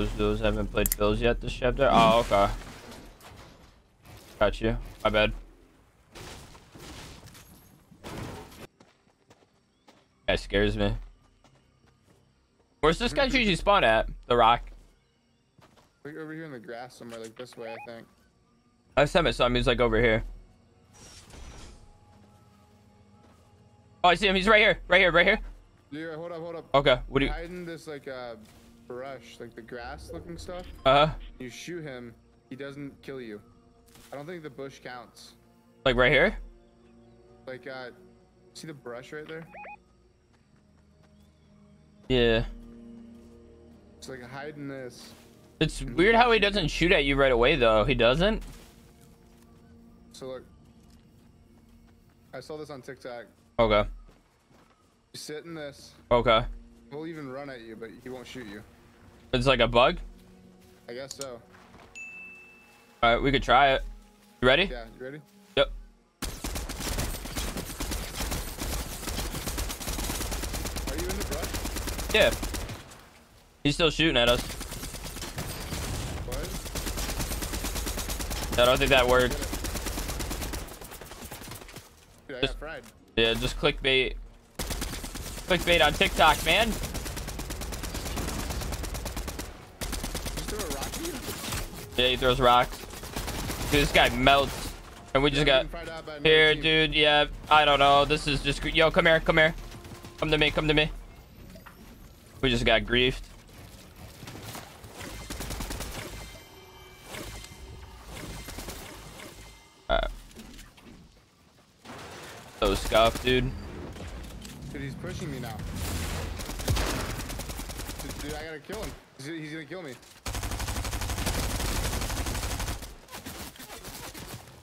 Those those haven't played Bills yet this chapter. Oh, okay. Got you. My bad. That scares me. Where's this guy usually spawn at? The rock. Like over here in the grass somewhere, like this way, I think. Last time I saw him, he was like over here. Oh, I see him. He's right here. Right here. Right here. Dude, hold up, hold up. Okay. What do you? Hiding this like uh brush, like the grass looking stuff. Uh huh. You shoot him, he doesn't kill you. I don't think the bush counts. Like right here. Like uh see the brush right there? Yeah. It's like hiding this. It's weird how he doesn't shoot at you right away though. He doesn't. So look. I saw this on TikTok. Okay. You sit in this. Okay. He'll even run at you, but he won't shoot you. It's like a bug. I guess so. All right, we could try it. You ready? Yeah, you ready? Yep. Are you in the brush? Yeah. He's still shooting at us. What? I don't think that worked. Dude, I Just- got fried. Yeah, just clickbait. Clickbait on TikTok, man. Just throw a rock at you? Yeah, he throws rocks. Dude, this guy melts. And we just got... getting fried out by another Here, dude. Yeah, I don't know. This is just... Yo, come here. Come here. Come to me. Come to me. We just got griefed. Uh, so scuffed, dude. Dude, he's pushing me now. Dude, I gotta kill him. He's gonna kill me.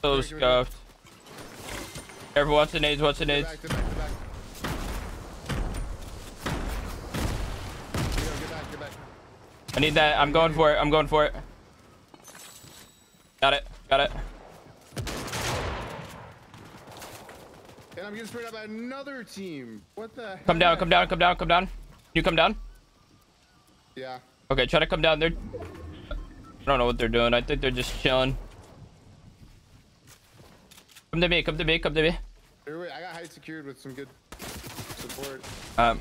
So scuffed. Careful, what's the nades? What's the nades? get back, get back. Get back, get back. I need that. I'm going for it. I'm going for it. Got it. Got it. And I'm getting sprayed out by another team. What the? Come down. Come down. Come down. Come down. You come down. Yeah. Okay, try to come down. They're. I don't know what they're doing. I think they're just chilling. Come to me. Come to me. Come to me. Here, wait, I got height secured with some good support. Um.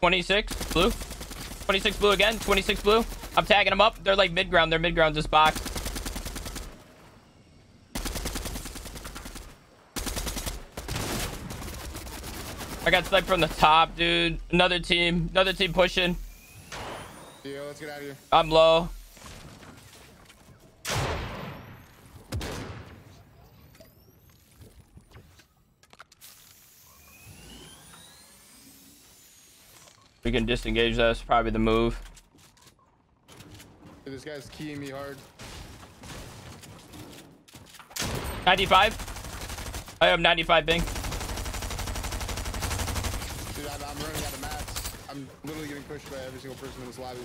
Twenty-six blue. Twenty-six blue again. Twenty-six blue. I'm tagging them up. They're like mid ground. They're mid ground. This box. I got sniped from the top, dude. Another team. Another team pushing. Yeah, let's get out of here. I'm low. We can disengage. That's probably the move. This guy's keying me hard. 95. I have 95 bing. Dude, I'm, I'm running out of mats. I'm literally getting pushed by every single person in this lobby.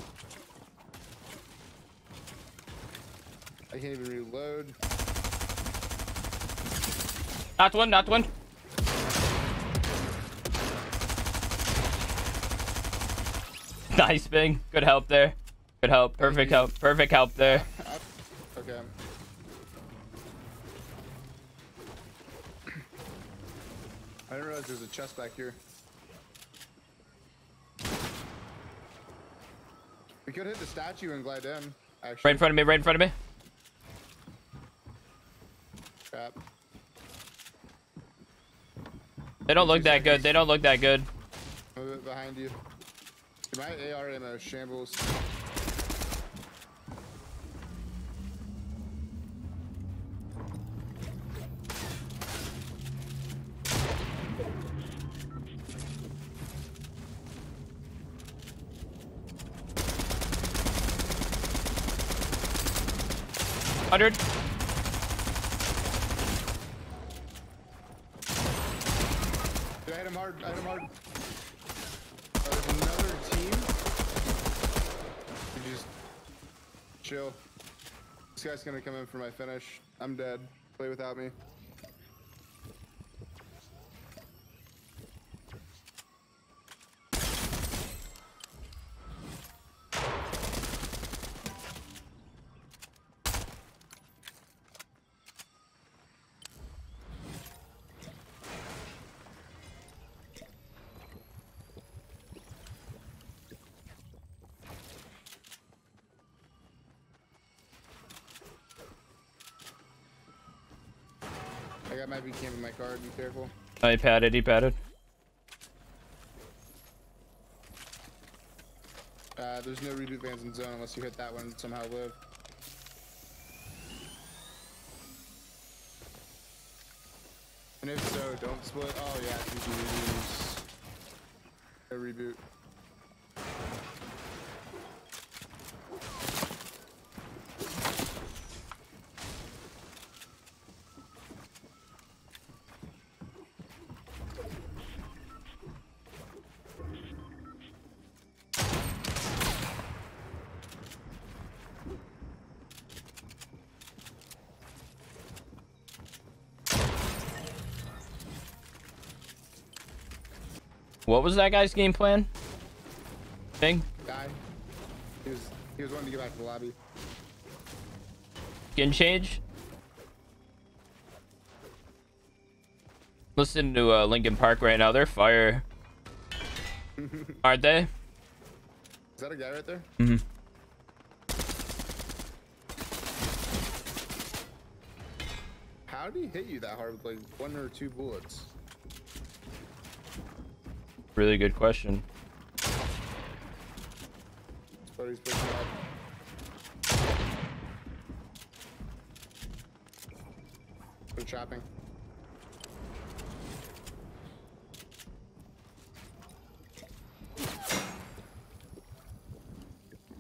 I can't even reload. Not one. Not one. Nice bing. Good help there. Good help. Perfect help. Perfect help there. Okay. I didn't realize there's a chest back here. We could hit the statue and glide in. Actually, Right in front of me. Right in front of me. crap. They don't look that good. They don't look that good. Move it behind you. My AR ammo shambles. Hundred. Dude, I hit him hard. I hit him hard. There's another team. You just chill. This guy's gonna come in for my finish. I'm dead. Play without me. I got my B cam in my card. Be careful. Oh, he padded, he padded. Uh, there's no reboot vans in zone unless you hit that one and somehow live. And if so, don't split. Oh yeah, GG's. No reboot. What was that guy's game plan? Thing? Guy. He was he was wanting to get back to the lobby. Skin change? Listen to uh, Linkin Park right now. They're fire. Aren't they? Is that a guy right there? Mm-hmm. How did he hit you that hard with like one or two bullets? really good question. I'm trapping.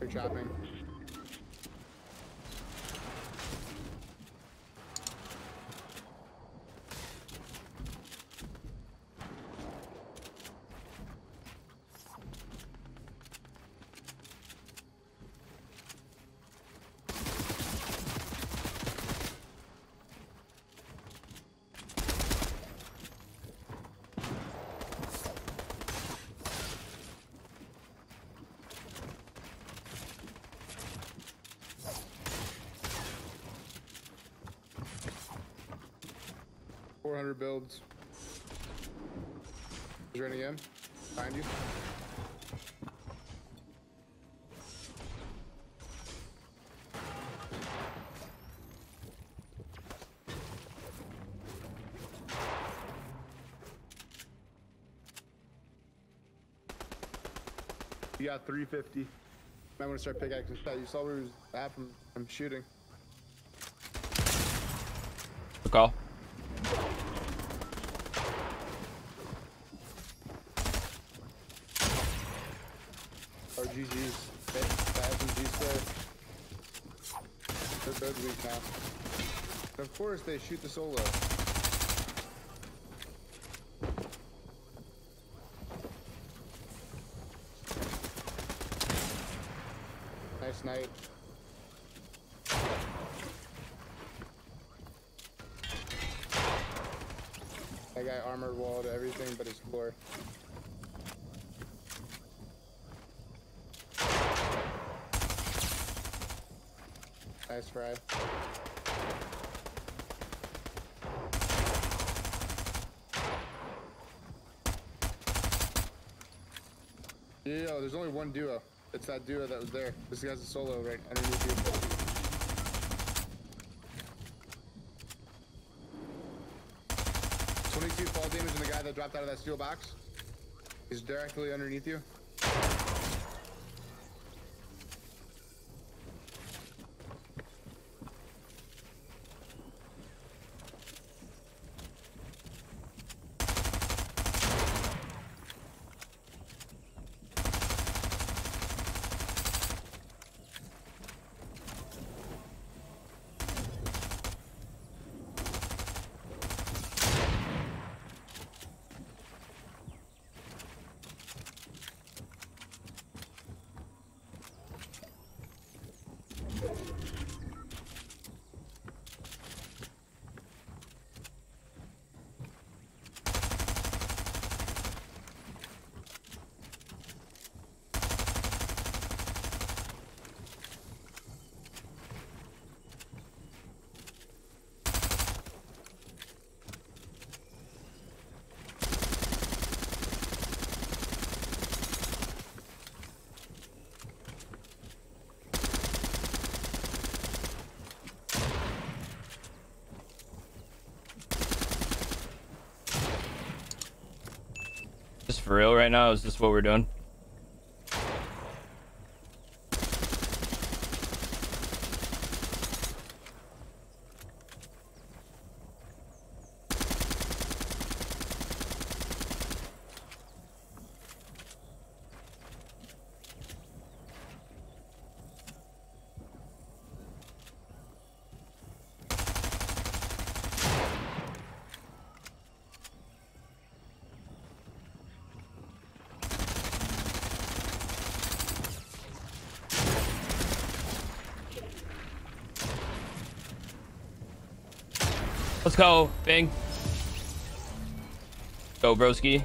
I'm trapping. 400 builds. Is there any? Behind you. You got 350. I'm gonna start pickaxing shot. You saw where he was at from, shooting. Good call. GG's. SMG spray. They're both weak now. Of course they shoot the solo. Nice night. That guy armored walled everything but his floor. Nice fry. Yo, there's only one duo. It's that duo that was there. This guy's a solo right underneath you. Fall damage on the guy that dropped out of that steel box. He's directly underneath you. For real right now? Is this what we're doing? Let's go, Bing. Go, broski.